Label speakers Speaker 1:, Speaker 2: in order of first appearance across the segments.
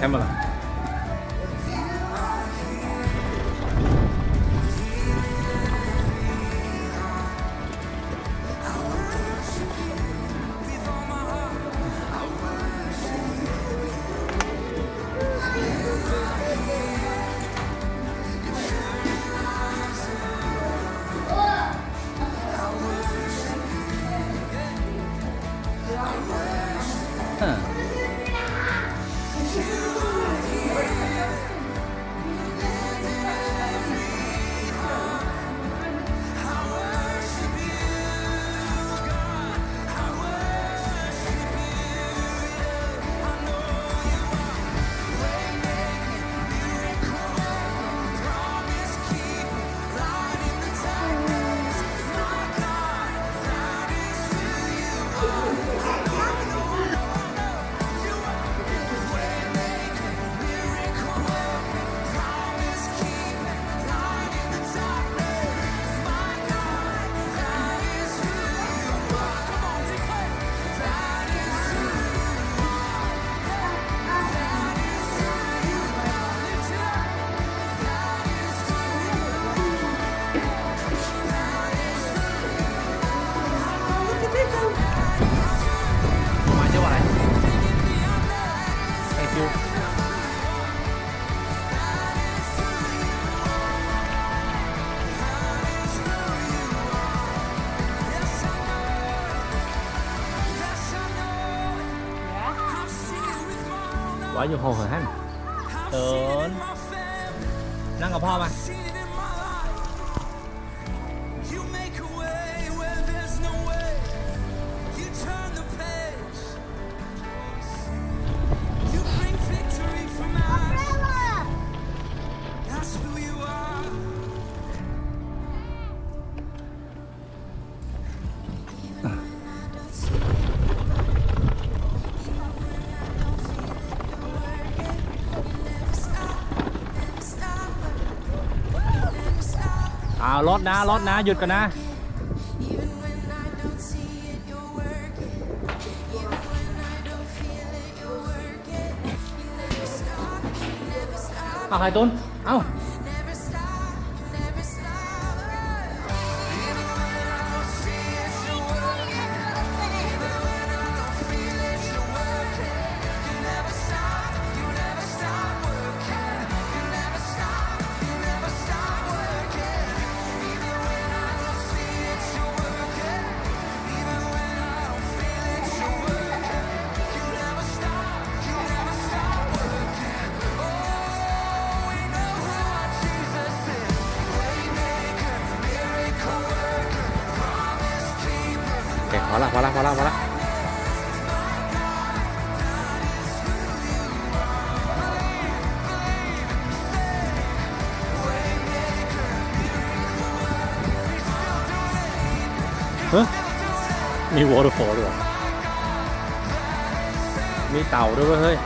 Speaker 1: 开门了。 ไอยู่ห้องหันเดินนั่งกับพ่อมา รถนะรถนะหยุดก่อนนะเอาใครต้น เอา พอละพอละพอละพอละเฮ้ยมี waterfall ด้วยเหรอมีเต่าด้วยเว้ยเฮ้ย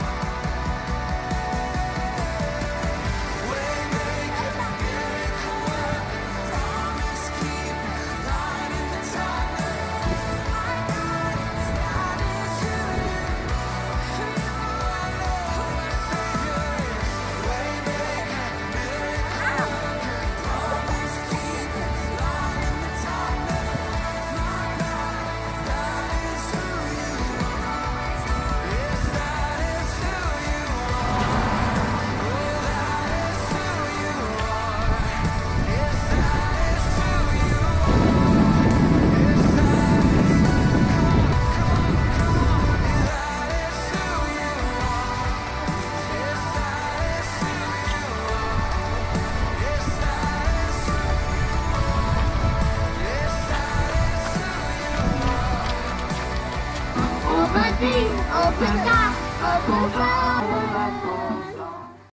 Speaker 2: 大，和不放。